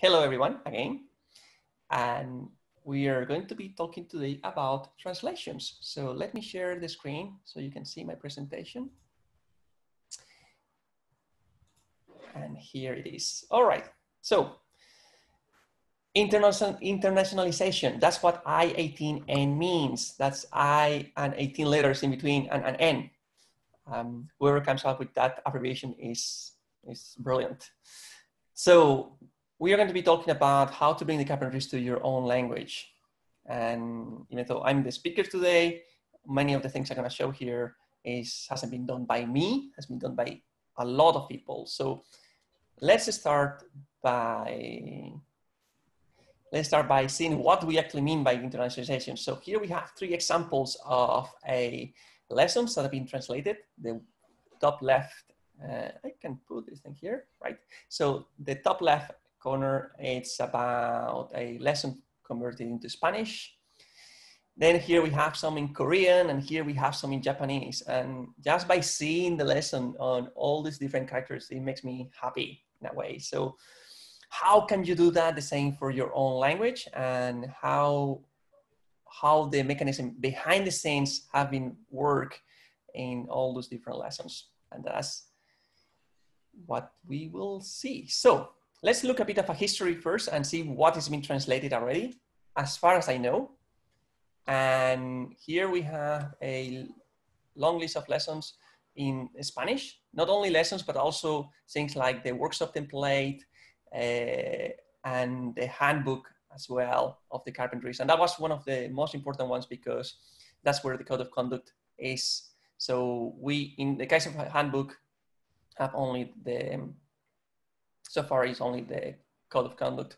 Hello, everyone, again. And we are going to be talking today about translations. So let me share the screen so you can see my presentation. And here it is. All right. So international internationalization, that's what I-18N means. That's I and 18 letters in between and an N. Um, whoever comes up with that abbreviation is, is brilliant. So we are going to be talking about how to bring the carpentries to your own language. And even though I'm the speaker today, many of the things I'm going to show here is hasn't been done by me, has been done by a lot of people. So let's start by let's start by seeing what we actually mean by internationalization. So here we have three examples of a lessons that have been translated. The top left, uh, I can put this thing here, right? So the top left corner, it's about a lesson converted into Spanish. Then here we have some in Korean and here we have some in Japanese. And just by seeing the lesson on all these different characters, it makes me happy in a way. So how can you do that the same for your own language and how how the mechanism behind the scenes have been work in all those different lessons. And that's what we will see. So let's look a bit of a history first and see what has been translated already, as far as I know. And here we have a long list of lessons in Spanish, not only lessons, but also things like the workshop template uh, and the handbook as well of the carpentries. And that was one of the most important ones because that's where the code of conduct is. So we, in the case of a handbook, have only the, so far is only the code of conduct.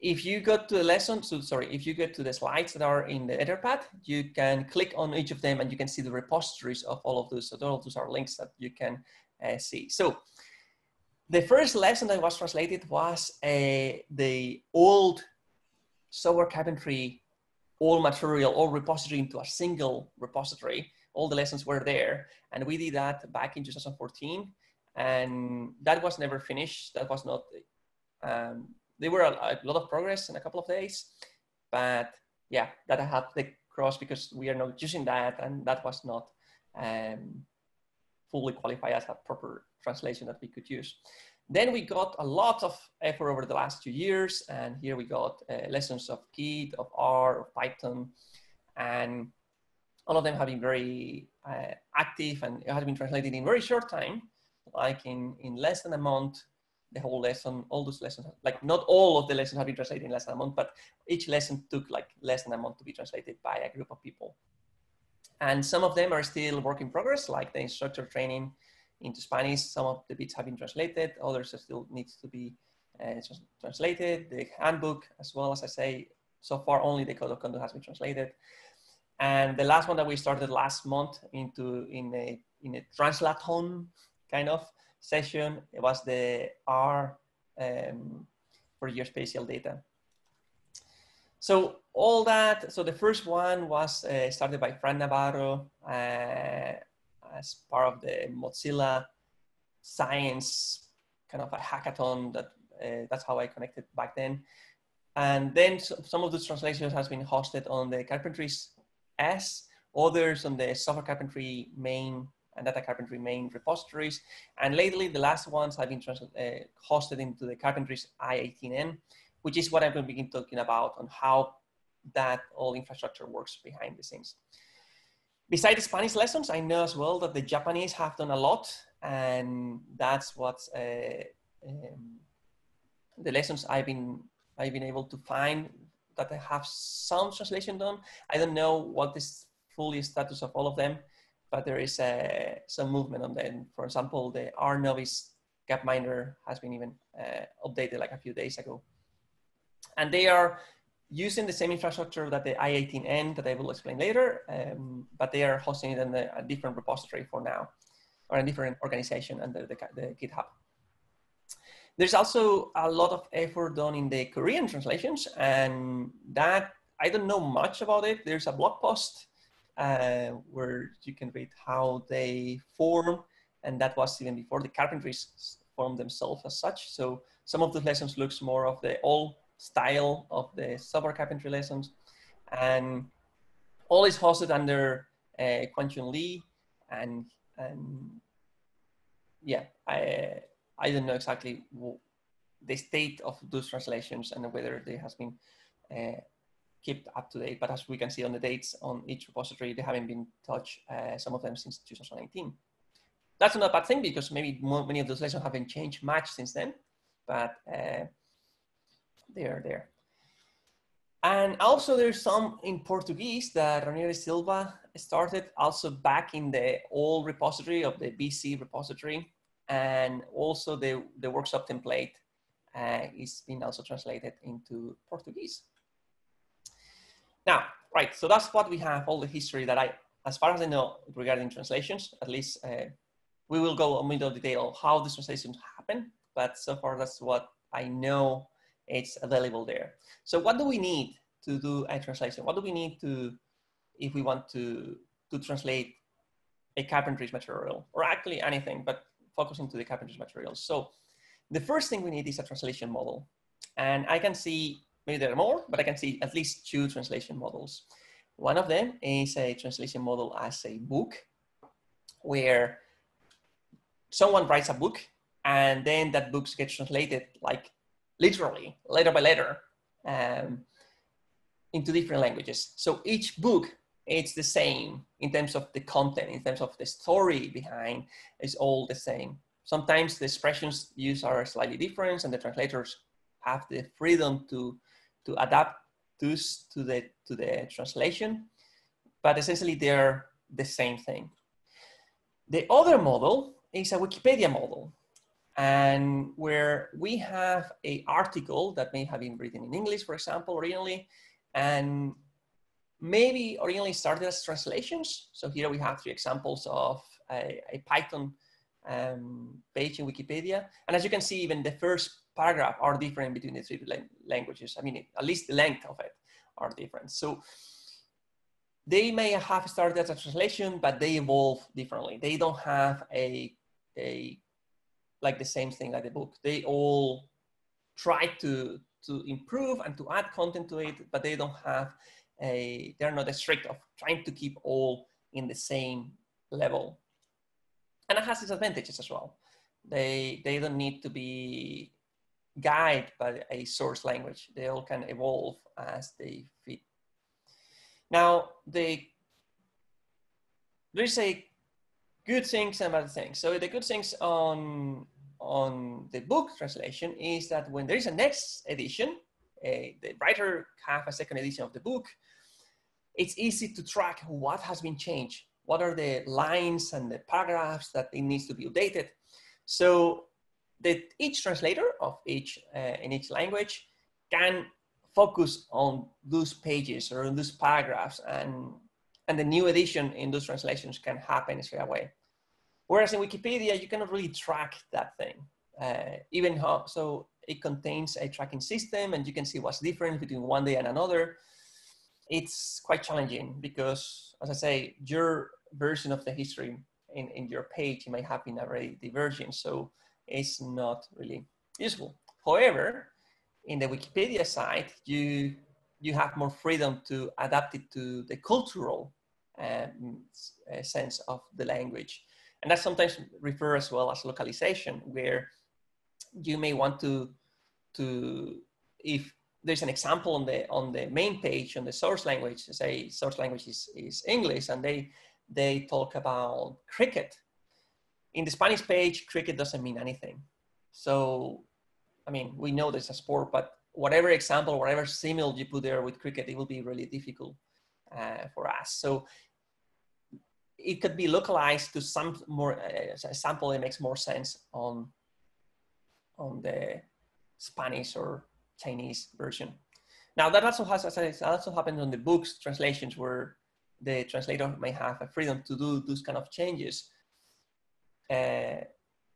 If you go to the lesson, so sorry, if you go to the slides that are in the Etherpad, you can click on each of them and you can see the repositories of all of those. So all of those are links that you can uh, see. So the first lesson that was translated was uh, the old software carpentry, all material, all repository into a single repository. All the lessons were there. And we did that back in 2014. And that was never finished. That was not, um, there were a, a, lot of progress in a couple of days. But yeah, that I had the cross because we are not using that. And that was not um, fully qualified as a proper translation that we could use. Then we got a lot of effort over the last two years, and here we got uh, lessons of Git, of R, of Python, and all of them have been very uh, active and it has been translated in very short time, like in, in less than a month, the whole lesson, all those lessons, like not all of the lessons have been translated in less than a month, but each lesson took like less than a month to be translated by a group of people. And some of them are still work in progress, like the instructor training into Spanish. Some of the bits have been translated, others still needs to be uh, translated. The handbook, as well as I say, so far only the code of conduct has been translated. And the last one that we started last month into in a in a translathon kind of session, it was the R um, for geospatial data. So all that, so the first one was uh, started by Fran Navarro, uh, as part of the Mozilla science kind of a hackathon that uh, that's how I connected back then. And then some of those translations has been hosted on the Carpentries S, others on the software carpentry main and data carpentry main repositories. And lately, the last ones have been uh, hosted into the Carpentries I18N, which is what I'm going to begin talking about on how that all infrastructure works behind the scenes. Besides the Spanish lessons, I know as well that the Japanese have done a lot, and that's what uh, um, the lessons I've been I've been able to find that I have some translation done. I don't know what is fully status of all of them, but there is uh, some movement on them. For example, the R Novice Gapminder has been even uh, updated like a few days ago, and they are using the same infrastructure that the I18N that I will explain later, um, but they are hosting it in a, a, different repository for now, or a different organization under the, the GitHub. There's also a lot of effort done in the Korean translations, and that I don't know much about it. There's a blog post uh, where you can read how they form, and that was even before the carpentries formed themselves as such. So Some of the lessons looks more of the old style of the software carpentry lessons. And all is hosted under uh, Quanchun Lee. And, and yeah, I, I don't know exactly the state of those translations and whether there has been uh, kept up to date. But as we can see on the dates on each repository, they haven't been touched, uh, some of them since 2019. That's not a bad thing because maybe more, many of those lessons haven't changed much since then, but uh, they are there. And also there's some in Portuguese that Raniere Silva started also back in the old repository of the BC repository. And also the, the workshop template uh, is being also translated into Portuguese. Now, right, so that's what we have, all the history that I, as far as I know regarding translations, at least uh, we will go on into detail how these translations happen, but so far that's what I know it's available there. So what do we need to do a translation? What do we need to, if we want to, to translate a carpentry's material or actually anything, but focusing to the carpentry's materials. So the first thing we need is a translation model. And I can see, maybe there are more, but I can see at least two translation models. One of them is a translation model as a book where someone writes a book and then that book gets translated like literally letter by letter um, into different languages. So each book it's the same in terms of the content, in terms of the story behind, is all the same. Sometimes the expressions used are slightly different and the translators have the freedom to, to adapt those to the, to the translation, but essentially they're the same thing. The other model is a Wikipedia model and where we have a article that may have been written in English, for example, originally, and maybe originally started as translations. So here we have three examples of a, a Python um, page in Wikipedia. And as you can see, even the first paragraph are different between the three languages. I mean, at least the length of it are different. So they may have started as a translation, but they evolve differently. They don't have a, a like the same thing like the book. They all try to, to improve and to add content to it, but they don't have a, they're not as strict of trying to keep all in the same level and it has its advantages as well. They, they don't need to be guided by a source language. They all can evolve as they fit. Now, the, there's a good things and bad things. So the good things on, on the book translation is that when there is a next edition, uh, the writer have a second edition of the book, it's easy to track what has been changed what are the lines and the paragraphs that it needs to be updated. So that each translator of each, uh, in each language can focus on those pages or on those paragraphs and, and the new edition in those translations can happen straight away. Whereas in Wikipedia, you cannot really track that thing. Uh, even how, so it contains a tracking system and you can see what's different between one day and another. It's quite challenging because, as I say, your version of the history in, in your page, it might have been already divergent, so it's not really useful. However, in the Wikipedia site, you, you have more freedom to adapt it to the cultural um, uh, sense of the language. And that sometimes refer as well as localization, where you may want to, to if there's an example on the on the main page on the source language, say source language is, is English, and they they talk about cricket. In the Spanish page, cricket doesn't mean anything. So, I mean, we know there's a sport, but whatever example, whatever simile you put there with cricket, it will be really difficult uh, for us. So it could be localized to some more uh, sample that makes more sense on on the Spanish or Chinese version. Now that also has, said, also happens on the books translations where the translator may have a freedom to do those kind of changes. Uh,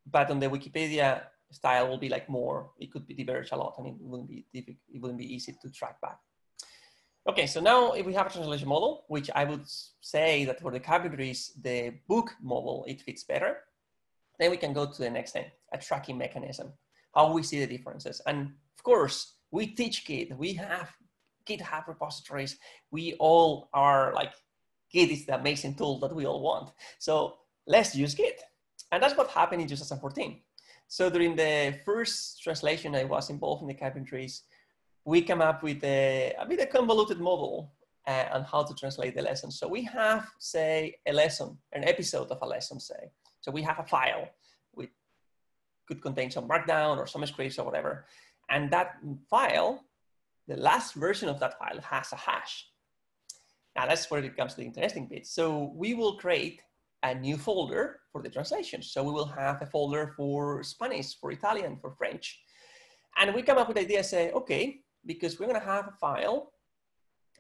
but on the Wikipedia style will be like more, it could be diverge a lot and it wouldn't be difficult, it wouldn't be easy to track back. Okay, so now if we have a translation model, which I would say that for the categories, the book model, it fits better, then we can go to the next thing, a tracking mechanism. how we see the differences. And of course, we teach Git. We have GitHub repositories. We all are like, Git is the amazing tool that we all want. So let's use Git. And that's what happened in 2014. So during the first translation I was involved in the carpentries, we come up with a, a bit of convoluted model uh, on how to translate the lesson. So we have, say, a lesson, an episode of a lesson, say. So we have a file which could contain some markdown or some scripts or whatever. And that file, the last version of that file has a hash. Now that's where it comes to the interesting bit. So we will create a new folder for the translation. So we will have a folder for Spanish, for Italian, for French. And we come up with the idea, say, okay, because we're gonna have a file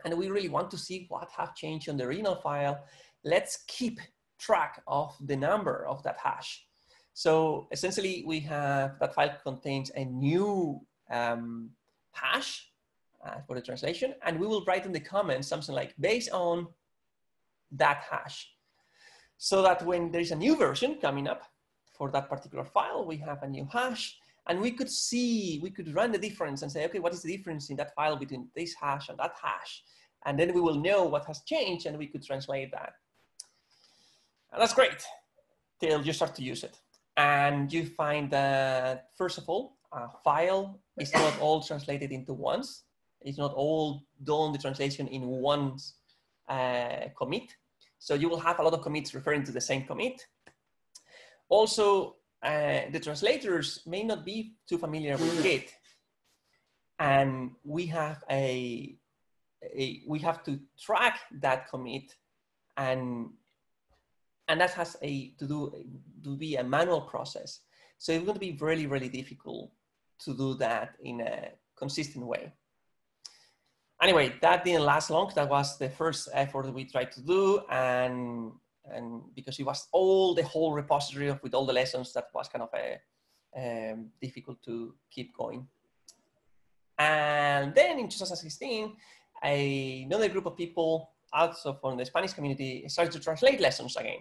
and we really want to see what have changed on the original file, let's keep track of the number of that hash. So essentially we have, that file contains a new um, hash uh, for the translation, and we will write in the comments something like based on that hash so that when there is a new version coming up for that particular file, we have a new hash and we could see, we could run the difference and say, okay, what is the difference in that file between this hash and that hash? And then we will know what has changed and we could translate that. And that's great till you start to use it. And you find that, first of all, a file is not all translated into once. It's not all done the translation in one uh, commit. So you will have a lot of commits referring to the same commit. Also, uh, the translators may not be too familiar with Git. And we have a, a, we have to track that commit and and that has a to do to be a manual process. So it's going to be really, really difficult to do that in a consistent way anyway, that didn't last long. That was the first effort we tried to do. And, and because it was all the whole repository of, with all the lessons, that was kind of a, um, difficult to keep going. And then in 2016, another group of people also from the Spanish community started to translate lessons again.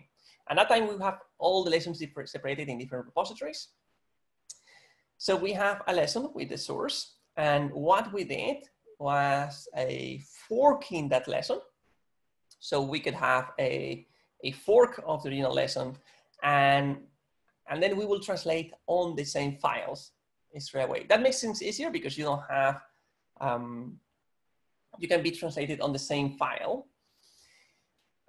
And that time we have all the lessons separated in different repositories. So we have a lesson with the source. And what we did was a fork in that lesson. So we could have a, a fork of the original lesson and, and then we will translate on the same files straight away. That makes things easier because you don't have, um, you can be translated on the same file.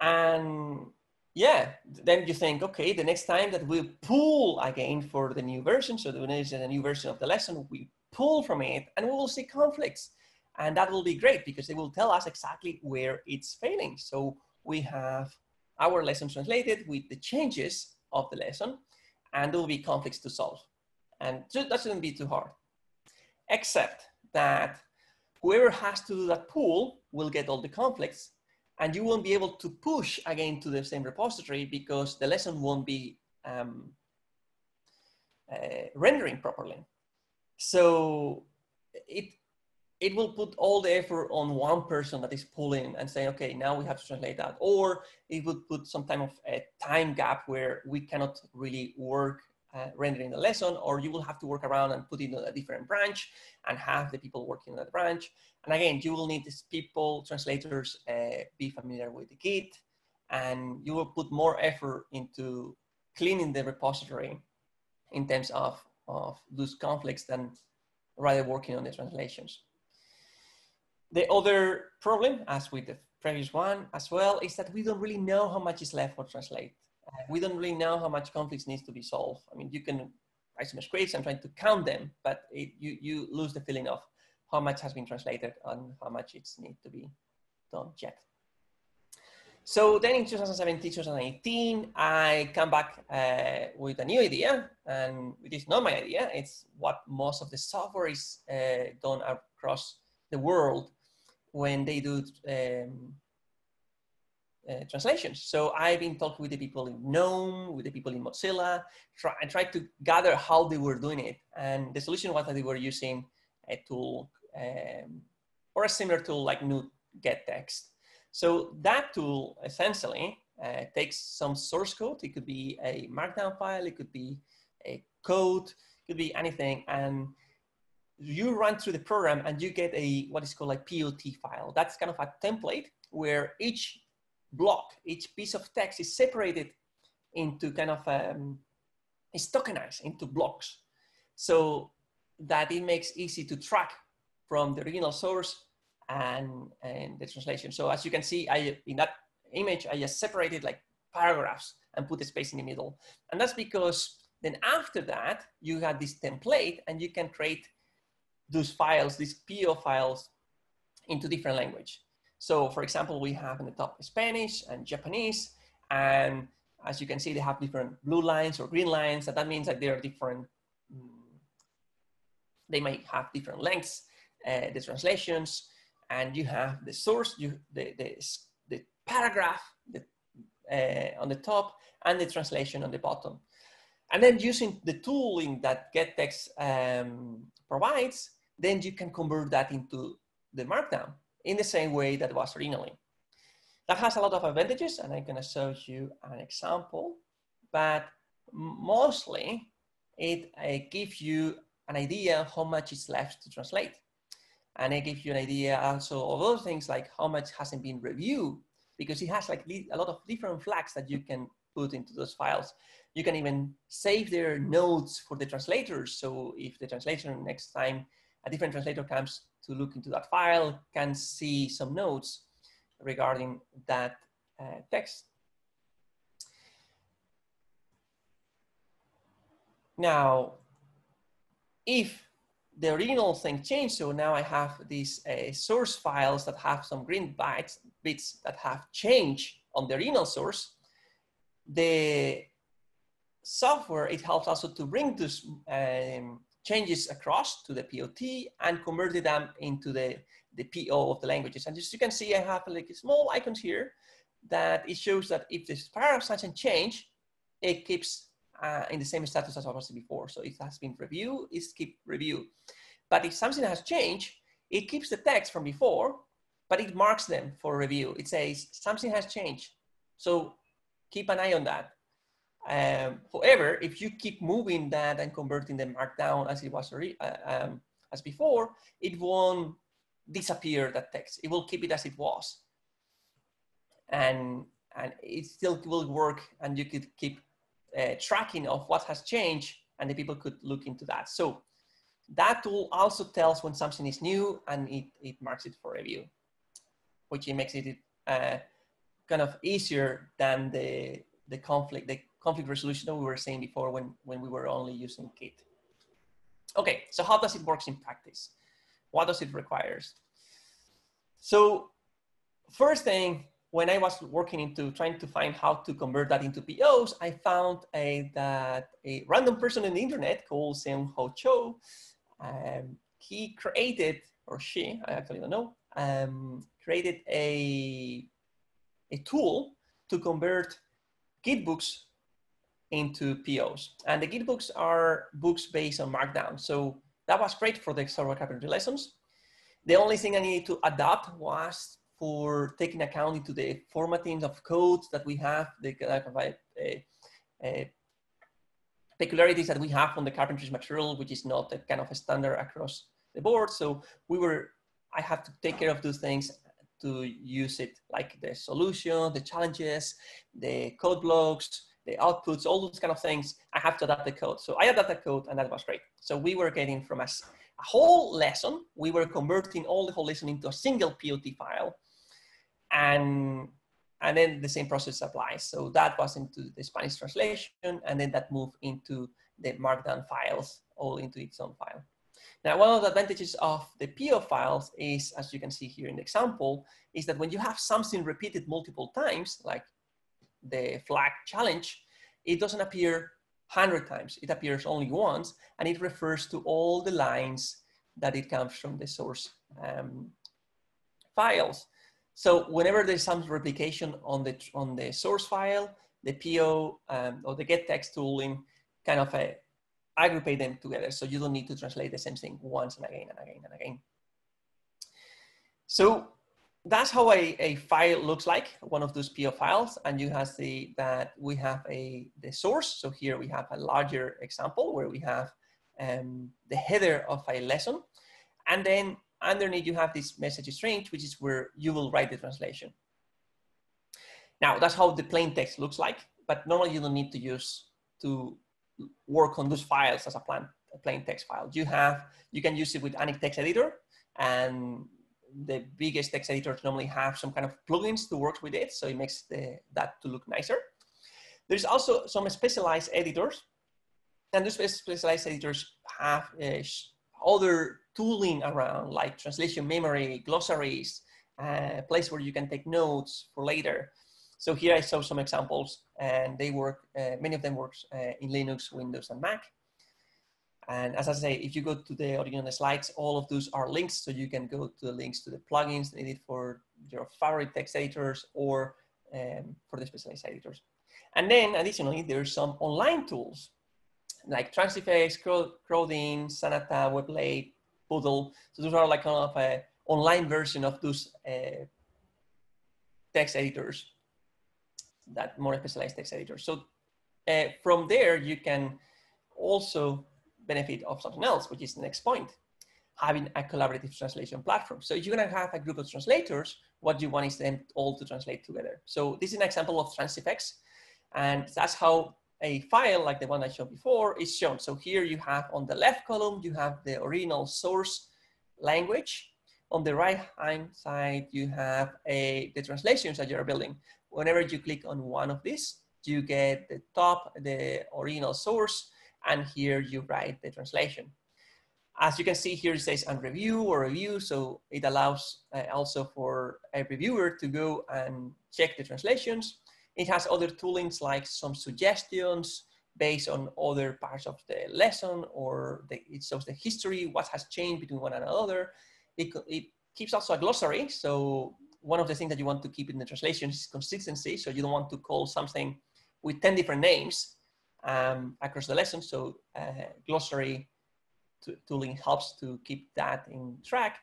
And yeah, then you think, okay, the next time that we pull again for the new version, so a new version of the lesson, we pull from it and we will see conflicts. And that will be great because they will tell us exactly where it's failing. So we have our lesson translated with the changes of the lesson and there will be conflicts to solve. And that shouldn't be too hard, except that whoever has to do that pull will get all the conflicts and you won't be able to push again to the same repository because the lesson won't be um, uh, rendering properly. So it it will put all the effort on one person that is pulling and saying, okay, now we have to translate that. Or it would put some kind of a time gap where we cannot really work uh, rendering the lesson, or you will have to work around and put it in a different branch and have the people working on that branch. And again, you will need these people, translators, uh, be familiar with the Git, and you will put more effort into cleaning the repository in terms of, of those conflicts than rather working on the translations. The other problem, as with the previous one as well, is that we don't really know how much is left for translate. Uh, we don't really know how much conflicts needs to be solved. I mean, you can write some scripts and try to count them, but it, you, you lose the feeling of how much has been translated and how much it's need to be done yet. So then in 2017, 2018, I come back uh, with a new idea, and it is not my idea. It's what most of the software is uh, done across the world when they do um, uh, translations. So I've been talking with the people in GNOME, with the people in Mozilla, try, and tried to gather how they were doing it. And the solution was that they were using a tool um, or a similar tool like New Get Text. So that tool essentially uh, takes some source code. It could be a markdown file, it could be a code, it could be anything. And you run through the program and you get a what is called a POT file. That's kind of a template where each block, each piece of text is separated into kind of um, is tokenized into blocks, so that it makes easy to track from the original source and and the translation. So as you can see, I in that image I just separated like paragraphs and put a space in the middle, and that's because then after that you have this template and you can create those files, these PO files, into different language. So for example, we have in the top Spanish and Japanese, and as you can see, they have different blue lines or green lines, and that means that they are different, mm, they might have different lengths, uh, the translations, and you have the source, you, the, the, the paragraph the, uh, on the top, and the translation on the bottom. And then using the tooling that GetText um, provides, then you can convert that into the markdown in the same way that was originally. That has a lot of advantages and I'm gonna show you an example, but mostly it uh, gives you an idea how much is left to translate. And it gives you an idea also of other things like how much hasn't been reviewed because it has like a lot of different flags that you can put into those files. You can even save their notes for the translators. So if the translator next time a different translator comes to look into that file, can see some notes regarding that uh, text. Now, if the original thing changed, so now I have these uh, source files that have some green bytes, bits that have changed on the original source, the software, it helps also to bring those um, changes across to the POT and converted them into the, the PO of the languages. And as you can see, I have like small icons here that it shows that if this paragraph hasn't changed, it keeps uh, in the same status as I was before. So it has been reviewed, it's keep review. But if something has changed, it keeps the text from before, but it marks them for review. It says something has changed. So keep an eye on that. Um, however, if you keep moving that and converting the markdown as it was uh, um, as before, it won't disappear that text. It will keep it as it was. And, and it still will work and you could keep uh, tracking of what has changed and the people could look into that. So that tool also tells when something is new and it, it marks it for review, which it makes it uh, kind of easier than the, the conflict, the conflict resolution that we were saying before when, when we were only using Git. Okay, so how does it work in practice? What does it requires? So first thing, when I was working into trying to find how to convert that into POs, I found a, that a random person on the internet called Seung Ho Cho, um, he created, or she, I actually don't know, um, created a, a tool to convert Git books into POs. And the Git books are books based on Markdown. So that was great for the software carpentry lessons. The only thing I needed to adapt was for taking account into the formatting of codes that we have, the uh, uh, uh, peculiarities that we have on the carpentry material, which is not a kind of a standard across the board. So we were, I had to take care of those things to use it like the solution, the challenges, the code blocks, the outputs, all those kind of things, I have to adapt the code. So I adapted the code and that was great. So we were getting from a, a whole lesson, we were converting all the whole lesson into a single POT file. And, and then the same process applies. So that was into the Spanish translation and then that moved into the markdown files, all into its own file. Now, one of the advantages of the PO files is, as you can see here in the example, is that when you have something repeated multiple times, like the flag challenge, it doesn't appear 100 times. It appears only once, and it refers to all the lines that it comes from the source um, files. So whenever there's some replication on the, on the source file, the PO um, or the get text tooling kind of uh, aggregate them together. So you don't need to translate the same thing once and again and again and again. So that's how a, a file looks like, one of those PO files. And you have the, that we have a, the source. So here we have a larger example where we have um, the header of a lesson. And then underneath you have this message string, which is where you will write the translation. Now that's how the plain text looks like, but normally you don't need to use to work on those files as a a plain text file. You have, you can use it with any text editor and the biggest text editors normally have some kind of plugins to work with it. So it makes the, that to look nicer. There's also some specialized editors and those specialized editors have uh, other tooling around like translation memory, glossaries, uh, place where you can take notes for later. So here I show some examples and they work, uh, many of them work uh, in Linux, Windows and Mac. And as I say, if you go to the original slides, all of those are links. So you can go to the links to the plugins needed for your favorite text editors or um, for the specialized editors. And then additionally, there's some online tools like Transifex, Crowdin, Zanata, Weblate, Pootle. So those are like kind of a online version of those uh, text editors, that more specialized text editors. So uh, from there, you can also benefit of something else, which is the next point, having a collaborative translation platform. So if you're gonna have a group of translators, what you want is them all to translate together. So this is an example of Transifex, and that's how a file like the one I showed before is shown. So here you have on the left column, you have the original source language. On the right hand side, you have a, the translations that you're building. Whenever you click on one of these, you get the top, the original source, and here you write the translation. As you can see here, it says and review or review. So it allows uh, also for a reviewer to go and check the translations it has other toolings like some suggestions based on other parts of the lesson or the, it shows the history, what has changed between one and another. It, it keeps also a glossary. So one of the things that you want to keep in the translation is consistency. So you don't want to call something with 10 different names um, across the lesson. So uh, glossary tooling helps to keep that in track.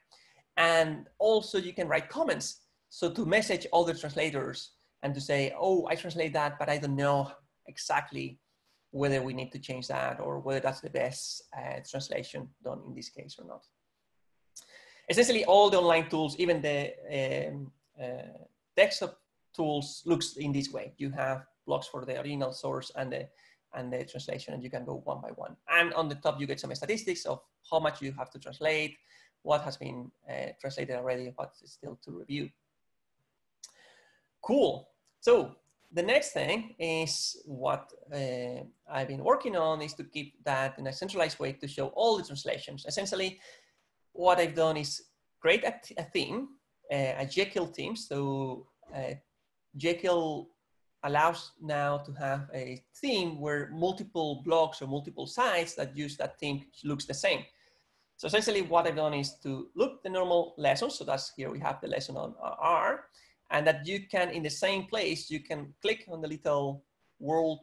And also you can write comments. So to message other translators and to say, oh, I translate that, but I don't know exactly whether we need to change that or whether that's the best uh, translation done in this case or not. Essentially, all the online tools, even the um, uh, desktop tools looks in this way. You have blocks for the original source and the, and the translation, and you can go one by one. And on the top, you get some statistics of how much you have to translate, what has been uh, translated already, what is still to review. Cool. So the next thing is what uh, I've been working on is to keep that in a centralized way to show all the translations. Essentially, what I've done is create a, a theme, uh, a Jekyll theme. So uh, Jekyll allows now to have a theme where multiple blogs or multiple sites that use that theme looks the same. So essentially what I've done is to look the normal lesson. So that's here we have the lesson on R and that you can, in the same place, you can click on the little world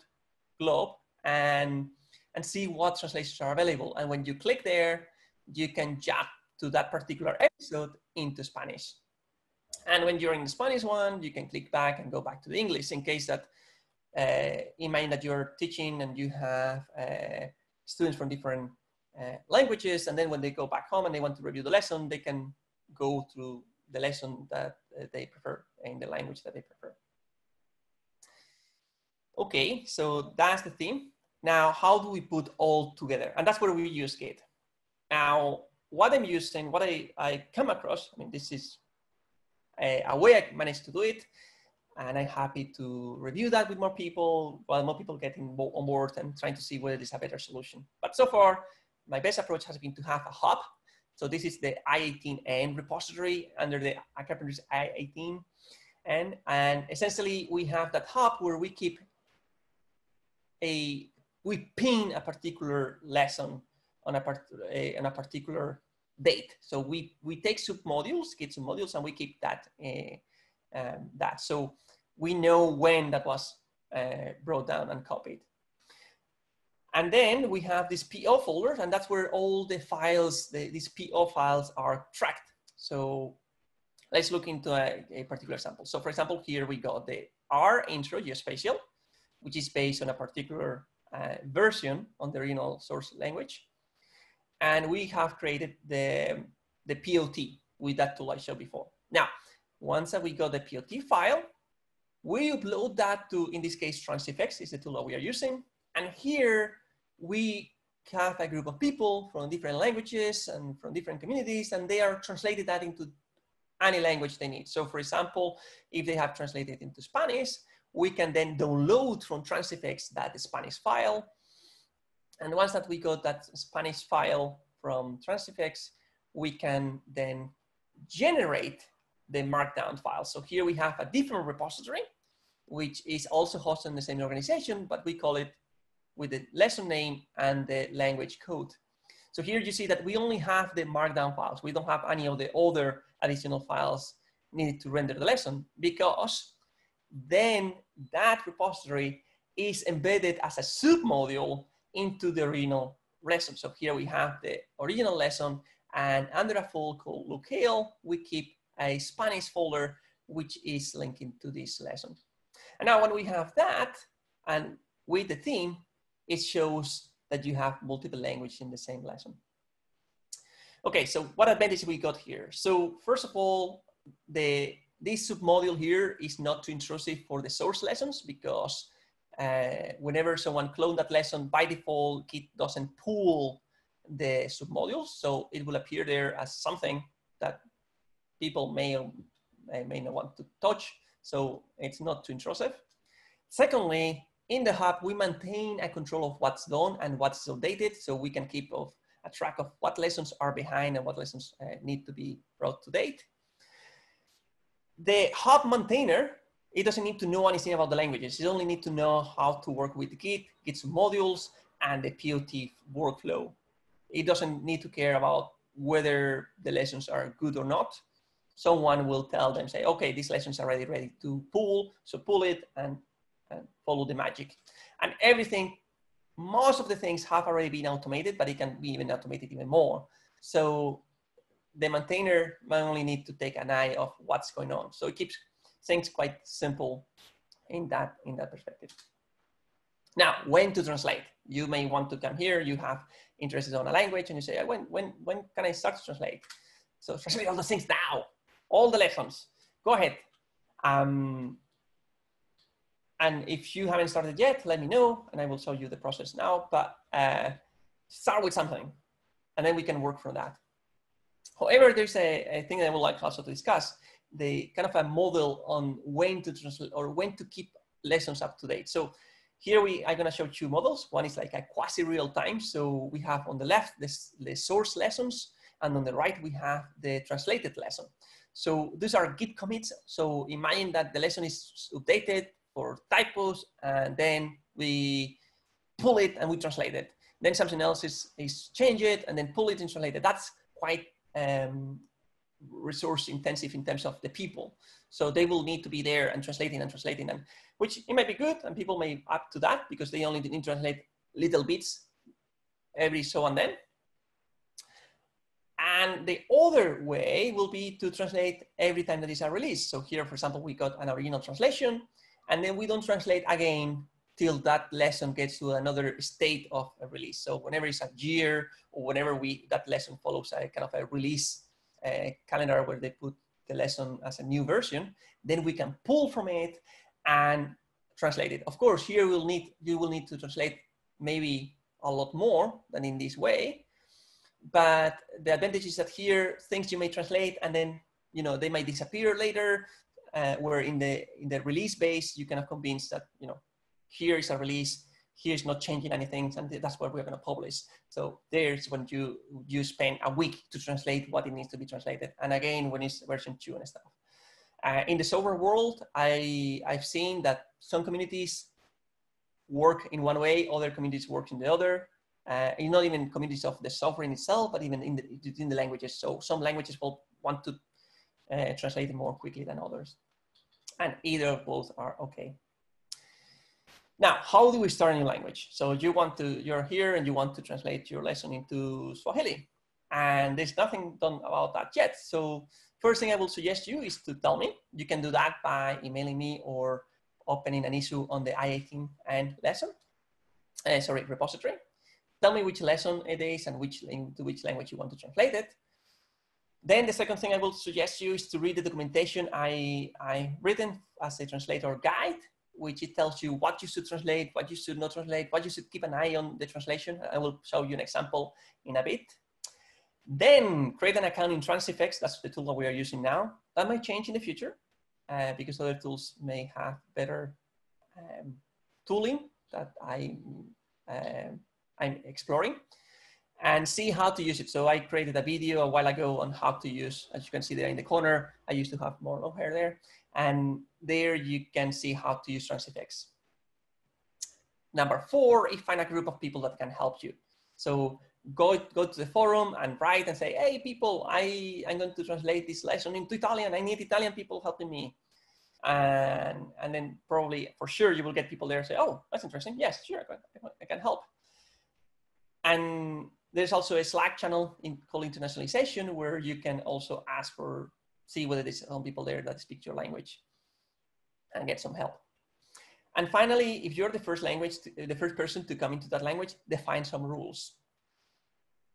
globe and, and see what translations are available. And when you click there, you can jump to that particular episode into Spanish. And when you're in the Spanish one, you can click back and go back to the English in case that, uh, imagine that you're teaching and you have uh, students from different uh, languages. And then when they go back home and they want to review the lesson, they can go through the lesson that uh, they prefer in the language that they prefer. Okay, so that's the theme. Now, how do we put all together? And that's where we use Git. Now, what I'm using, what I, I come across, I mean, this is a, a way I managed to do it. And I'm happy to review that with more people, while more people getting on board and trying to see whether there's a better solution. But so far, my best approach has been to have a hub so this is the I18N repository under the Carpentries I18. And, and essentially we have that hub where we keep a, we pin a particular lesson on a, part, a, on a particular date. So we, we take submodules, Git submodules, and we keep that, uh, um, that. So we know when that was uh, brought down and copied. And then we have this PO folder, and that's where all the files, the, these PO files are tracked. So let's look into a, a, particular sample. So for example, here we got the R intro geospatial, which is based on a particular uh, version on the original source language. And we have created the, the POT with that tool I showed before. Now, once that we got the POT file, we upload that to, in this case, Transifex is the tool that we are using. And here we have a group of people from different languages and from different communities, and they are translated that into any language they need. So for example, if they have translated into Spanish, we can then download from Transifex that Spanish file. And once that we got that Spanish file from Transifex, we can then generate the markdown file. So here we have a different repository, which is also hosted in the same organization, but we call it with the lesson name and the language code. So here you see that we only have the markdown files. We don't have any of the other additional files needed to render the lesson because then that repository is embedded as a submodule into the original lesson. So here we have the original lesson and under a folder called locale, we keep a Spanish folder, which is linking to this lesson. And now when we have that, and with the theme, it shows that you have multiple languages in the same lesson. Okay, so what advantage we got here? So first of all, the this submodule here is not too intrusive for the source lessons because uh, whenever someone clone that lesson, by default, Git doesn't pull the submodules. So it will appear there as something that people may or may not want to touch. So it's not too intrusive. Secondly, in the hub, we maintain a control of what's done and what's updated. So we can keep of a track of what lessons are behind and what lessons uh, need to be brought to date. The hub maintainer, it doesn't need to know anything about the languages. It only need to know how to work with Git, Git's modules, and the POT workflow. It doesn't need to care about whether the lessons are good or not someone will tell them, say, okay, this lesson's already ready to pull, so pull it and, and follow the magic. And everything, most of the things have already been automated, but it can be even automated even more. So the maintainer might only need to take an eye of what's going on. So it keeps things quite simple in that, in that perspective. Now, when to translate? You may want to come here, you have interested on a language and you say, when, when, when can I start to translate? So translate all the things now all the lessons. Go ahead. Um, and if you haven't started yet, let me know and I will show you the process now, but uh, start with something and then we can work from that. However, there's a, a thing that I would like also to discuss, the kind of a model on when to translate or when to keep lessons up to date. So here we are gonna show two models. One is like a quasi real time. So we have on the left, this, the source lessons and on the right, we have the translated lesson. So these are Git commits. So imagine that the lesson is updated for typos and then we pull it and we translate it. Then something else is, is change it and then pull it and translate it. That's quite um, resource intensive in terms of the people. So they will need to be there and translating and translating and which it might be good and people may up to that because they only need to translate little bits every so and then. And the other way will be to translate every time that is a release. So here, for example, we got an original translation, and then we don't translate again till that lesson gets to another state of a release. So whenever it's a year or whenever we that lesson follows a kind of a release calendar where they put the lesson as a new version, then we can pull from it and translate it. Of course, here we'll need you will need to translate maybe a lot more than in this way, but the advantage is that here things you may translate and then you know they might disappear later uh, where in the in the release base you kind of convince that you know here is a release here's not changing anything and that's what we're going to publish so there's when you you spend a week to translate what it needs to be translated and again when it's version two and stuff uh, in the software world i i've seen that some communities work in one way other communities work in the other uh, not even communities of the software in itself, but even in the, in the languages. So some languages will want to uh, translate it more quickly than others. And either of both are okay. Now, how do we start a new language? So you want to, you're here and you want to translate your lesson into Swahili. And there's nothing done about that yet. So first thing I will suggest you is to tell me. You can do that by emailing me or opening an issue on the I18N and lesson, uh, sorry, repository tell me which lesson it is and which to which language you want to translate it. Then the second thing I will suggest you is to read the documentation I, I written as a translator guide, which it tells you what you should translate, what you should not translate, what you should keep an eye on the translation. I will show you an example in a bit. Then create an account in Transifex. That's the tool that we are using now. That might change in the future uh, because other tools may have better um, tooling that I, uh, I'm exploring and see how to use it. So I created a video a while ago on how to use, as you can see there in the corner, I used to have more long hair there. And there you can see how to use Transifex. Number four, you find a group of people that can help you. So go, go to the forum and write and say, hey people, I, I'm going to translate this lesson into Italian. I need Italian people helping me. And, and then probably for sure you will get people there say, oh, that's interesting. Yes, sure, I can, help. And there's also a Slack channel in, called internationalization where you can also ask for, see whether there's some people there that speak your language and get some help. And finally, if you're the first language, to, the first person to come into that language, define some rules.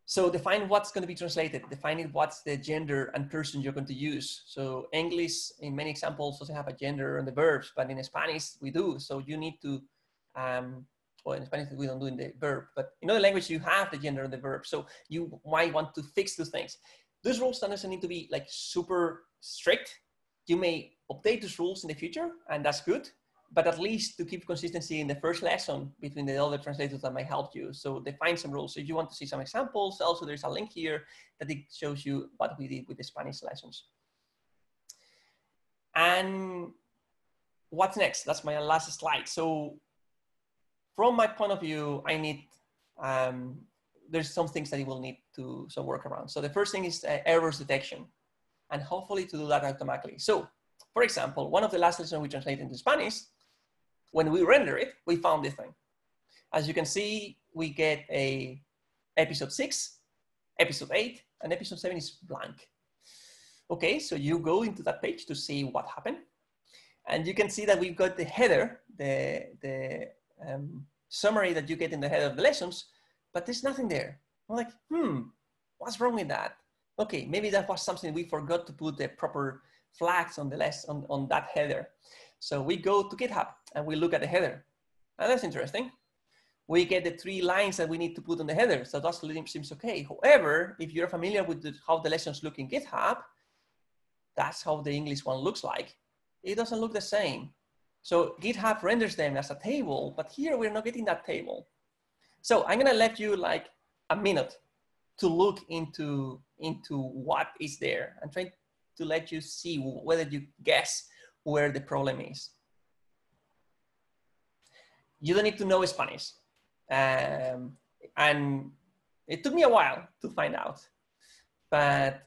So define what's going to be translated, defining what's the gender and person you're going to use. So English, in many examples, doesn't have a gender and the verbs, but in Spanish we do. So you need to um, well, in Spanish we don't do in the verb, but in other language you have the gender and the verb. So you might want to fix those things. Those rules don't necessarily need to be like super strict. You may update those rules in the future, and that's good. But at least to keep consistency in the first lesson between the other translators that might help you. So define some rules. So if you want to see some examples, also there's a link here that it shows you what we did with the Spanish lessons. And what's next? That's my last slide. So from my point of view, I need, um, there's some things that you will need to some work around. So the first thing is uh, errors detection and hopefully to do that automatically. So for example, one of the last lessons we translated into Spanish, when we render it, we found this thing. As you can see, we get a episode six, episode eight, and episode seven is blank. Okay, so you go into that page to see what happened. And you can see that we've got the header, the, the um, summary that you get in the head of the lessons, but there's nothing there. I'm like, hmm, what's wrong with that? Okay, maybe that was something we forgot to put the proper flags on the less on, on that header. So we go to GitHub and we look at the header. And that's interesting. We get the three lines that we need to put on the header. So that seems okay. However, if you're familiar with the, how the lessons look in GitHub, that's how the English one looks like. It doesn't look the same. So GitHub renders them as a table, but here we're not getting that table. So I'm gonna let you like a minute to look into, into what is there I'm trying to let you see whether you guess where the problem is. You don't need to know Spanish. Um, and it took me a while to find out, but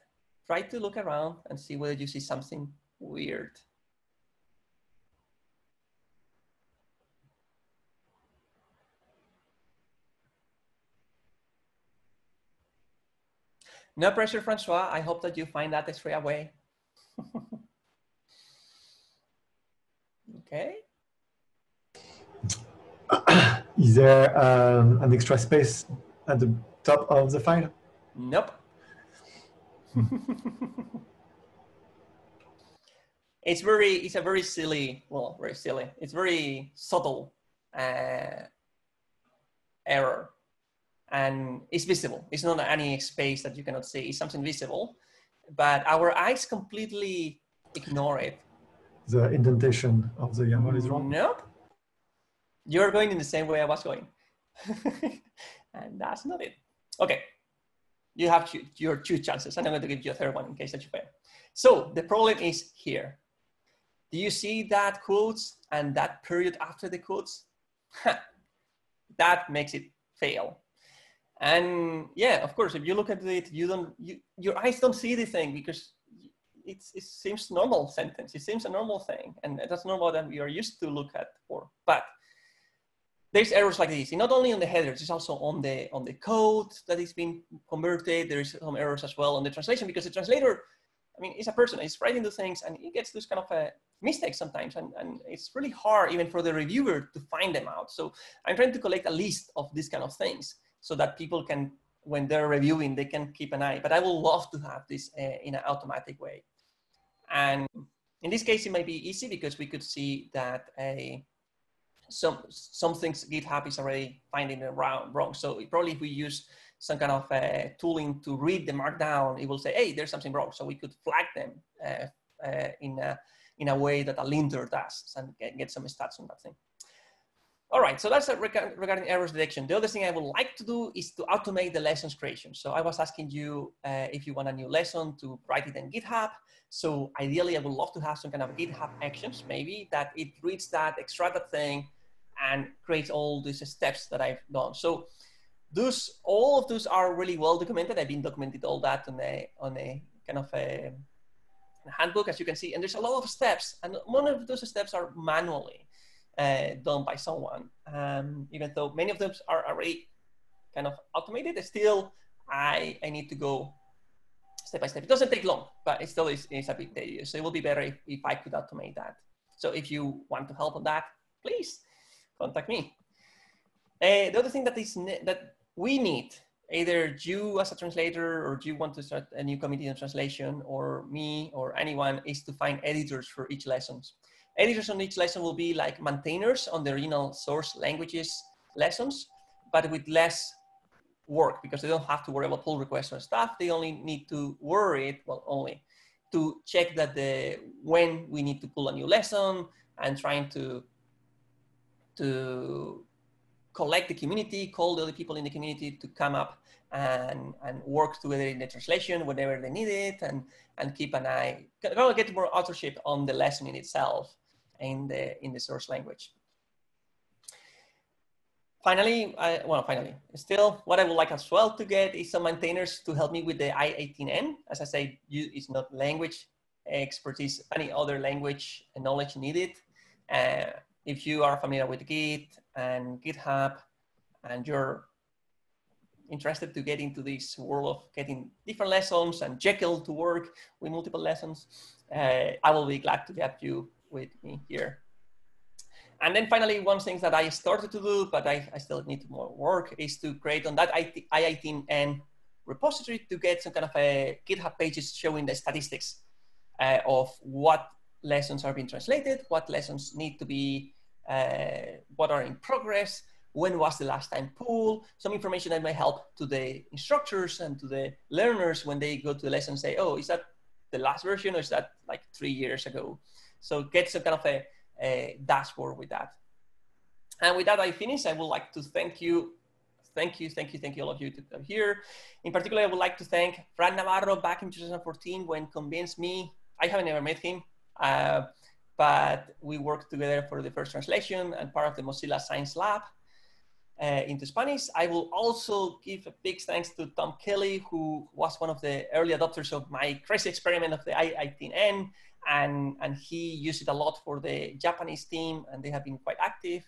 try to look around and see whether you see something weird. No pressure, Francois. I hope that you find that straight away. okay. Is there um, an extra space at the top of the file? Nope. it's very, it's a very silly, well, very silly. It's very subtle uh, error and it's visible. It's not any space that you cannot see. It's something visible, but our eyes completely ignore it. The indentation of the YAML is wrong? Nope. You're going in the same way I was going. and that's not it. Okay. You have two, your two chances, and I'm going to give you a third one in case that you fail. So the problem is here. Do you see that quotes and that period after the quotes? that makes it fail and yeah of course if you look at it you don't you, your eyes don't see the thing because it's, it seems normal sentence. It seems a normal thing and that's normal that we are used to look at for. But there's errors like this not only on the headers it's also on the on the code that is being converted. There's some errors as well on the translation because the translator i mean is a person he's writing the things and he gets those kind of uh, mistakes sometimes and, and it's really hard even for the reviewer to find them out. So i'm trying to collect a list of these kind of things so that people can, when they're reviewing, they can keep an eye. But I would love to have this uh, in an automatic way. And in this case, it might be easy because we could see that a some some things GitHub is already finding wrong. wrong. So probably if we use some kind of uh, tooling to read the markdown, it will say, hey, there's something wrong. So we could flag them uh, uh, in, a, in a way that a linter does and get, get some stats on that thing. All right, so that's regarding errors detection. The other thing I would like to do is to automate the lessons creation. So I was asking you uh, if you want a new lesson to write it in GitHub. So ideally, I would love to have some kind of GitHub actions, maybe that it reads that, extract that thing, and creates all these steps that I've done. So those, all of those are really well documented. I've been documented all that on a, on a kind of a, handbook, as you can see, and there's a lot of steps, and one of those steps are manually uh, done by someone. Um, even though many of them are already kind of automated, still I, I need to go step by step. It doesn't take long, but it still is, is a bit tedious. So it will be better if, if I could automate that. So if you want to help on that, please contact me. Uh, the other thing that is that we need, either you as a translator or you want to start a new committee on translation or me or anyone, is to find editors for each lessons. Editors on each lesson will be like maintainers on the original source languages lessons, but with less work because they don't have to worry about pull requests and stuff. They only need to worry, well, only to check that the when we need to pull a new lesson and trying to to collect the community, call the other people in the community to come up and, and work together in the translation whenever they need it and, and keep an eye, kind of get more authorship on the lesson in itself in the, in the source language. Finally, I, well, finally, still what I would like as well to get is some maintainers to help me with the I18N. As I say, you, it's not language expertise, any other language knowledge needed. Uh, if you are familiar with Git and GitHub and you're interested to get into this world of getting different lessons and Jekyll to work with multiple lessons, uh, I will be glad to get you with me here. And then finally, one thing that I started to do, but I, I still need more work, is to create on that I18N repository to get some kind of a GitHub pages showing the statistics uh, of what lessons are being translated, what lessons need to be, uh, what are in progress, when was the last time pulled, some information that may help to the instructors and to the learners when they go to the lesson say, oh, is that the last version or is that like three years ago? So get some kind of a, a dashboard with that. And with that, I finish. I would like to thank you thank you, thank you, thank you all of you to come here. In particular, I would like to thank Fran Navarro back in 2014 when convinced me, I haven't ever met him, uh, but we worked together for the first translation and part of the Mozilla Science Lab uh, into Spanish. I will also give a big thanks to Tom Kelly, who was one of the early adopters of my crazy experiment of the I18N and, and he used it a lot for the Japanese team, and they have been quite active.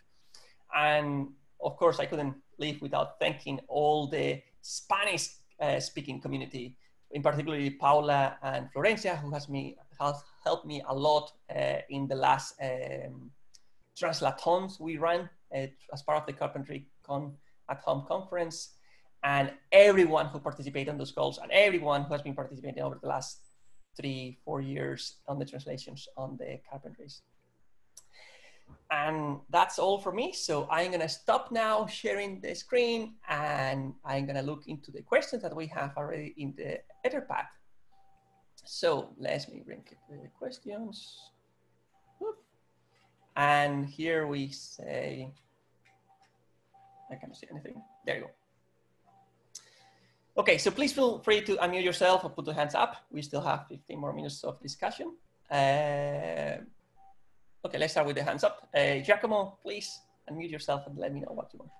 And of course, I couldn't leave without thanking all the Spanish uh, speaking community, in particular Paula and Florencia, who has me has helped me a lot uh, in the last um, translathons we ran uh, as part of the Carpentry Con at Home conference, and everyone who participated in those calls, and everyone who has been participating over the last three, four years on the translations on the carpentries. And that's all for me. So I'm gonna stop now sharing the screen and I'm gonna look into the questions that we have already in the Etherpad. So let me bring the questions. And here we say, I can't see anything. There you go. Okay, so please feel free to unmute yourself or put your hands up. We still have 15 more minutes of discussion. Uh, okay, let's start with the hands up. Uh, Giacomo, please unmute yourself and let me know what you want.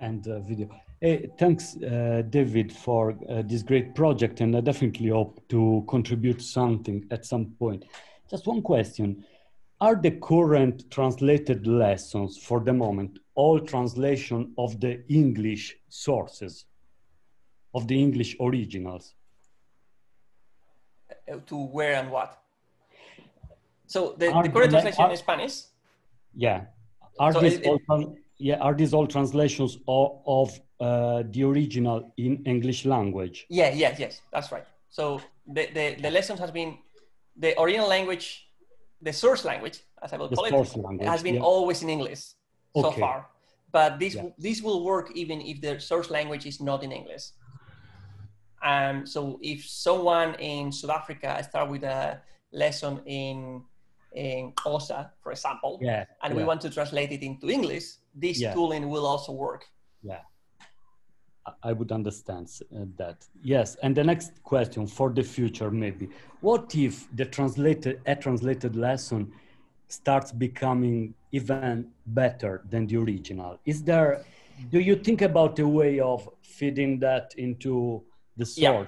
And uh, video. Hey, thanks, uh, David, for uh, this great project, and I definitely hope to contribute something at some point. Just one question. Are the current translated lessons for the moment all translation of the English sources? Of the English originals. Uh, to where and what? So the, the current translation in Spanish? Yeah. Are so these it, also, yeah, are these all translations of, of uh, the original in English language? Yeah, yes, yes, that's right. So the, the, the lessons has been, the original language, the source language, as I will The call it, language, has been yeah. always in English so far. But this, Yeah. this will work even if the source language is not in English. Um, so if someone in South Africa start with a lesson in, in Xhosa, for example, Yeah. and we want to translate it into English, this Yeah. tooling will also work. Yeah, I would understand uh, that. Yes, and the next question for the future, maybe, what if the translated a translated lesson starts becoming even better than the original? Is there? Do you think about a way of feeding that into the Yeah.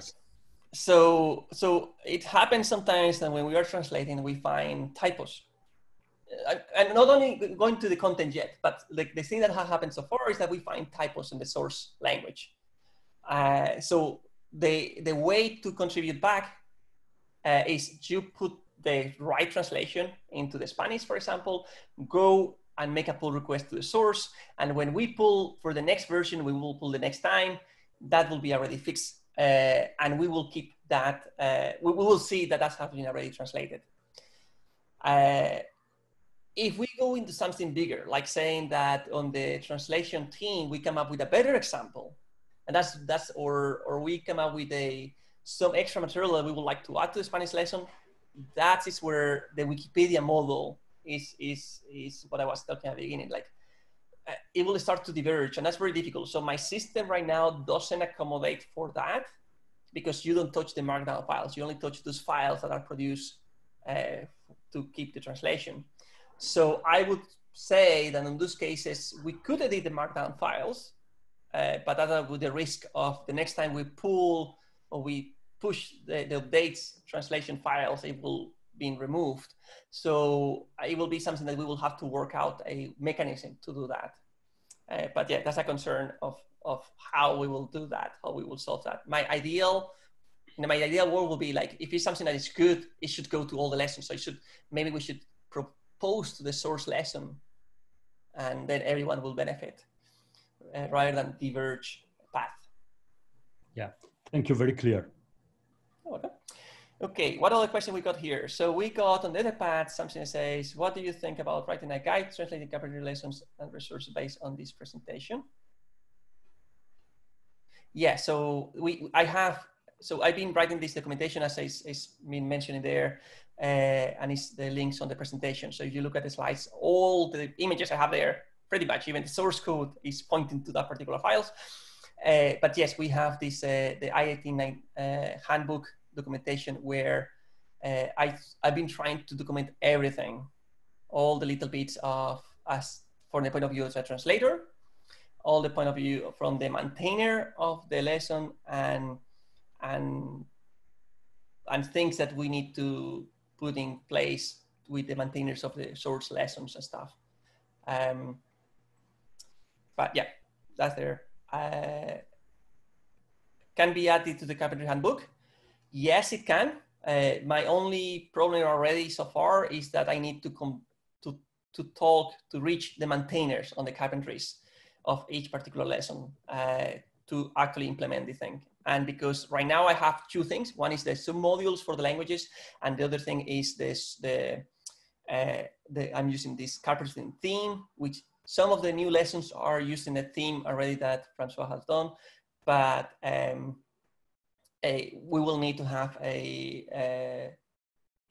so so it happens sometimes that when we are translating we find typos. Uh, and not only going to the content yet but the, the thing that has happened so far is that we find typos in the source language. Uh, so the the way to contribute back uh, is you put the right translation into the spanish for example go and make a pull request to the source and when we pull for the next version we will pull the next time that will be already fixed and we will keep that. Uh, we, we will see that that has been already translated. Uh, if we go into something bigger, like saying that on the translation team we come up with a better example, and that's that's or or we come up with a some extra material that we would like to add to the Spanish lesson, that is where the Wikipedia model is is is what I was talking at the beginning. Like uh, it will start to diverge, and that's very difficult. So my system right now doesn't accommodate for that because you don't touch the markdown files. You only touch those files that are produced uh, to keep the translation. So I would say that in those cases, we could edit the markdown files, uh, but that with the risk of the next time we pull or we push the, the updates translation files, it will be removed. So uh, it will be something that we will have to work out a mechanism to do that. Uh, but yeah, that's a concern of, of how we will do that, how we will solve that. My ideal, you know, my ideal world will be like, if it's something that is good, it should go to all the lessons. So it should, maybe we should propose to the source lesson and then everyone will benefit uh, rather than diverge path. Yeah, thank you. Very clear. Okay. What other question we got here? So we got on the Etherpad something that says, what do you think about writing a guide translating lessons and resources based on this presentation? Yeah, so we I have so I've been writing this documentation as is, is been mentioned there, uh, and it's the links on the presentation. So if you look at the slides, all the images I have there, pretty much even the source code is pointing to that particular files. Uh, but yes, we have this uh, the I-18 uh, handbook documentation where uh, I I've been trying to document everything, all the little bits of as from the point of view as a translator, all the point of view from the maintainer of the lesson and and and things that we need to put in place with the maintainers of the source lessons and stuff. Um, but yeah, that's there. Uh, can be added to the carpentry handbook. Yes, it can. Uh, my only problem already so far is that I need to come to to talk to reach the maintainers on the carpentries of each particular lesson uh, to actually implement the thing. And because right now I have two things. One is the submodules for the languages, and the other thing is this the uh, the I'm using this carpentry theme, which some of the new lessons are using a theme already that Francois has done, but um, a, we will need to have a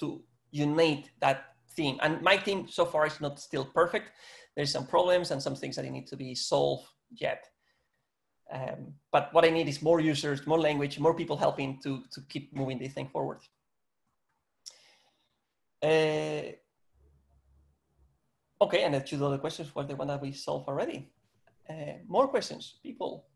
to unite that theme. And my theme so far is not still perfect. There's some problems and some things that need to be solved yet. Um, but what I need is more users, more language, more people helping to, to keep moving this thing forward. Uh, okay, and the two other questions were the one that we solved already. Uh, more questions, people.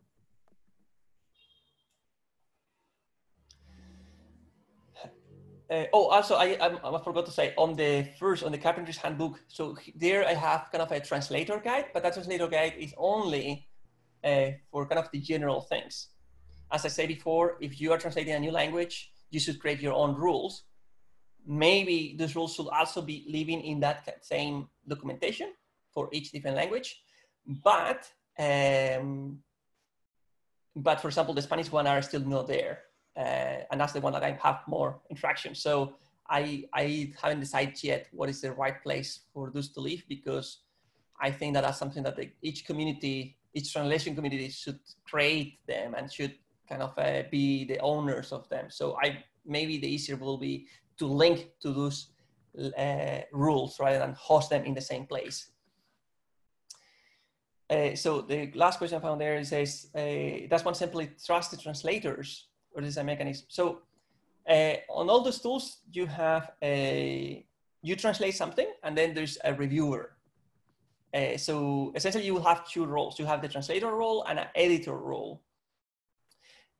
Uh, oh, also, I, I, I, forgot to say on the first, on the carpenter's handbook. So there I have kind of a translator guide, but that translator guide is only uh, for kind of the general things. As I said before, if you are translating a new language, you should create your own rules. Maybe those rules should also be living in that same documentation for each different language. but um, but for example, the Spanish one are still not there, uh, and that's the one that I have more interaction. So I I haven't decided yet what is the right place for those to live because I think that that's something that the, each community, each translation community should create them and should kind of uh, be the owners of them. So I maybe the easier will be to link to those uh, rules rather than host them in the same place. Uh, so the last question I found there says, uh, does one simply trust the translators or is a mechanism? So uh, on all those tools, you have a, you translate something and then there's a reviewer. Uh, so essentially you will have two roles. You have the translator role and an editor role.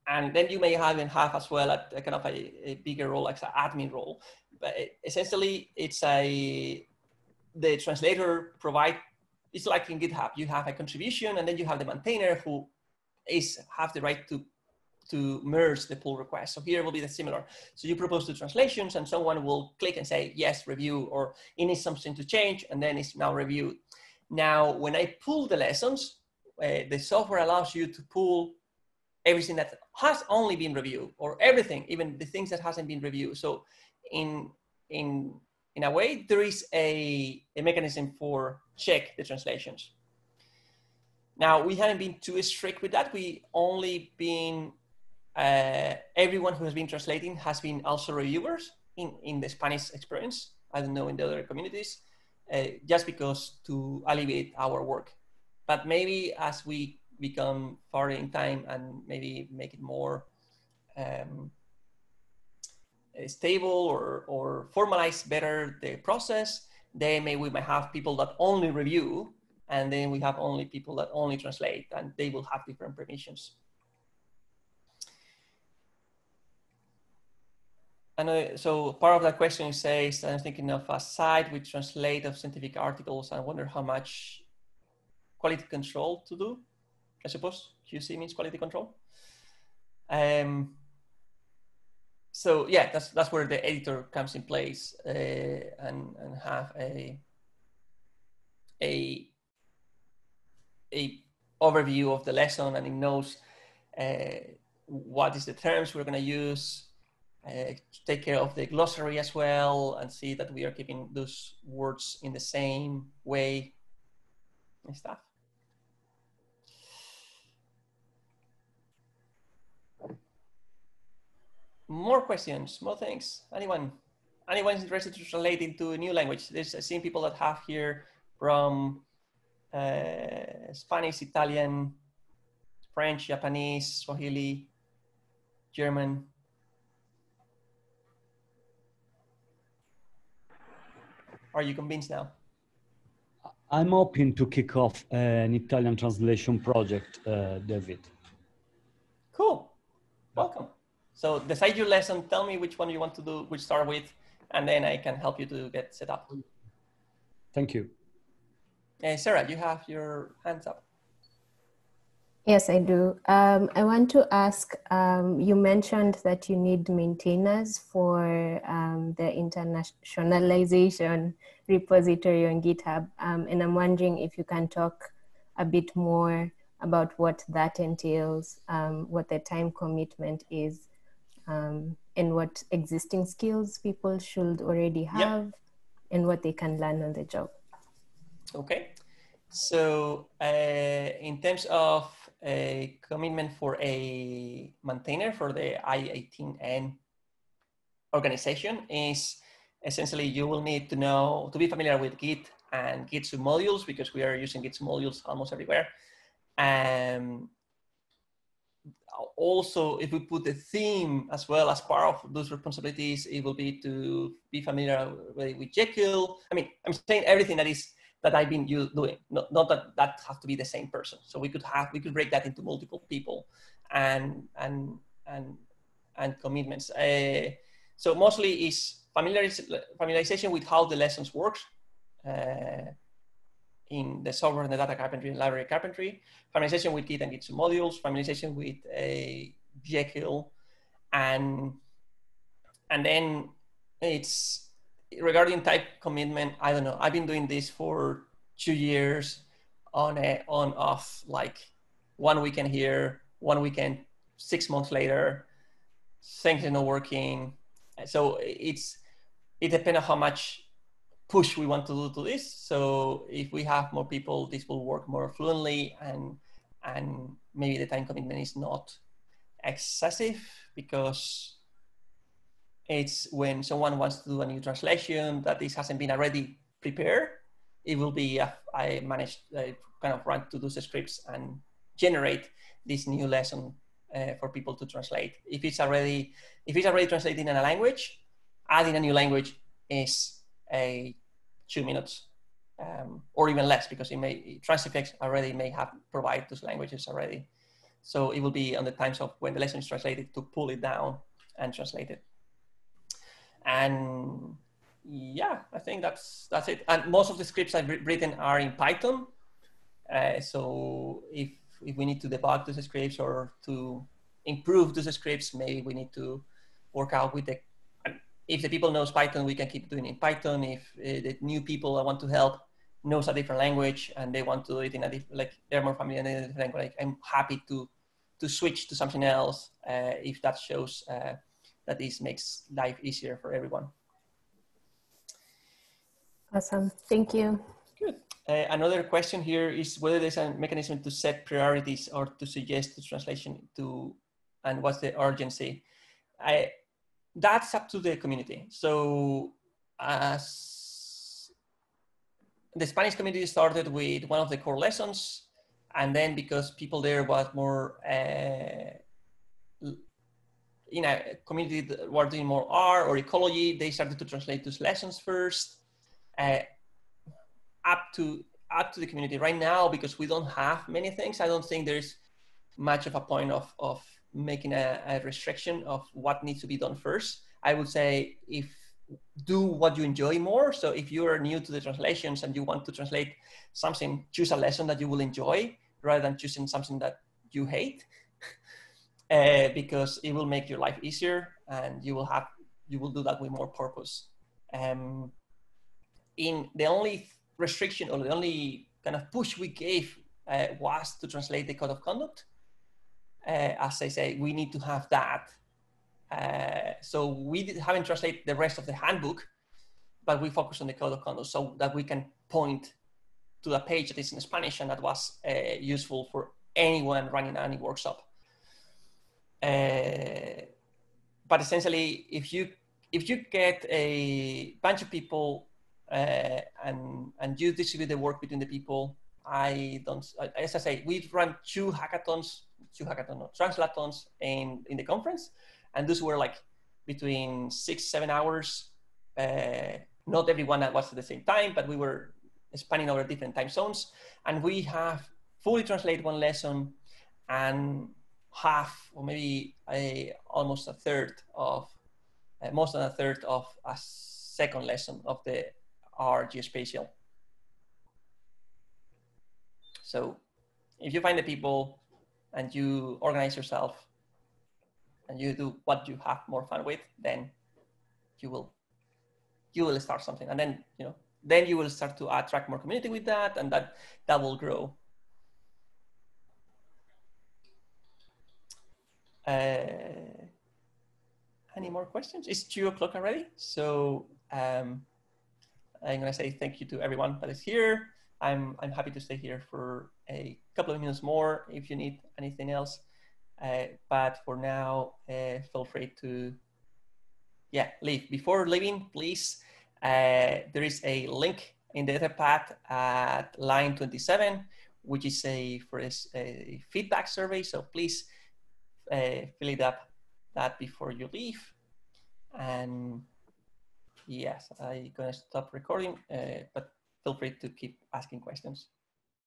And then you may have even have as well a, a kind of a, a, bigger role, like an admin role. But essentially it's a, the translator provide it's like in GitHub, you have a contribution and then you have the maintainer who is have the right to to merge the pull request. So here will be the similar. So you propose the translations and someone will click and say, yes, review, or it needs something to change, and then it's now reviewed. Now, when I pull the lessons, uh, the software allows you to pull everything that has only been reviewed or everything, even the things that hasn't been reviewed. So in, in in a way, there is a, a mechanism for check the translations. Now, we haven't been too strict with that. We only been, uh, everyone who has been translating has been also reviewers in, in the Spanish experience. I don't know in the other communities, uh, just because to alleviate our work. But maybe as we become farther in time and maybe make it more um, stable or, or formalize better the process, then maybe we might have people that only review, and then we have only people that only translate, and they will have different permissions. And uh, so part of that question says, I'm thinking of a site which translate of scientific articles. I wonder how much quality control to do. I suppose QC means quality control. Um, so yeah, that's that's where the editor comes in place uh, and and have a a a overview of the lesson and it knows uh, what is the terms we're going to use. Uh, take care of the glossary as well and see that we are keeping those words in the same way and stuff. more questions, more things. Anyone? Anyone interested to translate into a new language? There's I've seen people that have here from uh, Spanish, Italian, French, Japanese, Swahili, German. Are you convinced now? I'm hoping to kick off an Italian translation project, uh, David. Cool. Welcome. So decide your lesson, tell me which one you want to do, which start with, and then I can help you to get set up. Thank you. Uh, Sarah, you have your hands up. Yes, I do. Um, I want to ask, um, you mentioned that you need maintainers for um, the internationalization repository on GitHub. Um, and I'm wondering if you can talk a bit more about what that entails, um, what the time commitment is, um, and what existing skills people should already have yep. and what they can learn on the job. Okay. So uh, in terms of a commitment for a maintainer for the I18N organization is essentially you will need to know, to be familiar with Git and Git modules because we are using Git modules almost everywhere. Um, also, if we put the theme as well as part of those responsibilities, it will be to be familiar with, with Jekyll. I mean, I'm saying everything that is that I've been doing, not, not that that has to be the same person. So we could have, we could break that into multiple people and, and, and, and commitments. Uh, so mostly is familiarization with how the lessons works. Uh, in the software and the data carpentry and library carpentry, familiarization with Git and Git modules, familiarization with a Jekyll, and and then it's regarding type commitment. I don't know. I've been doing this for two years. on a on off like one weekend here, one weekend six months later, things are not working. So it's it depends on how much push we want to do to this. So if we have more people, this will work more fluently and and maybe the time commitment is not excessive because it's when someone wants to do a new translation that this hasn't been already prepared, it will be, uh, I managed uh, kind of run to those scripts and generate this new lesson uh, for people to translate. If it's already, if it's already translated in a language, adding a new language is a two minutes um, or even less because it may Transifex already may have provide those languages already. So it will be on the times of when the lesson is translated to pull it down and translate it. And yeah, I think that's that's it. And most of the scripts I've written are in Python. Uh, so if if we need to debug those scripts or to improve those scripts, maybe we need to work out with the if the people knows Python, we can keep doing it in Python. If uh, the new people I want to help knows a different language and they want to do it in a different, like they're more familiar in a different language, like, I'm happy to to switch to something else uh, if that shows uh, that this makes life easier for everyone. Awesome, thank you. Good. Uh, another question here is whether there's a mechanism to set priorities or to suggest the translation to, and what's the urgency? I, that's up to the community. So as the Spanish community started with one of the core lessons, and then because people there was more uh, in a community that were doing more R or ecology, they started to translate those lessons first. Uh, up to up to the community right now because we don't have many things. I don't think there's much of a point of of making a, a, restriction of what needs to be done first. I would say if do what you enjoy more. So if you're new to the translations and you want to translate something, choose a lesson that you will enjoy rather than choosing something that you hate, uh, because it will make your life easier and you will have you will do that with more purpose. Um, in the only restriction or the only kind of push we gave uh, was to translate the code of conduct uh, as I say, we need to have that. Uh, so we haven't translated the rest of the handbook, but we focus on the code of conduct so that we can point to the page that is in Spanish and that was uh, useful for anyone running any workshop. Uh, but essentially, if you if you get a bunch of people uh, and and you distribute the work between the people, I don't. As I say, we've run two hackathons two hackathons, translathons in, in the conference. And those were like between six, seven hours. Uh, not everyone was at the same time, but we were spanning over different time zones. And we have fully translated one lesson and half or maybe a, almost a third of, uh, most than a third of a second lesson of the R geospatial. So if you find the people and you organize yourself and you do what you have more fun with, then you will you will start something, and then you know then you will start to attract more community with that, and that that will grow. Uh, any more questions? It's two o'clock already, so um, I'm gonna say thank you to everyone that is here. I'm I'm happy to stay here for a couple of minutes more if you need anything else. Uh, but for now, uh, feel free to, yeah, leave. Before leaving, please, uh, there is a link in the Etherpad at line 27, which is a for a, a feedback survey. So please uh, fill it up that before you leave. And yes, I'm gonna stop recording, uh, but feel free to keep asking questions.